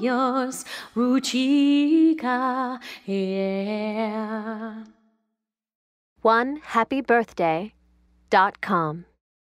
yours, Ruchika, yeah. One happy birthday dot com.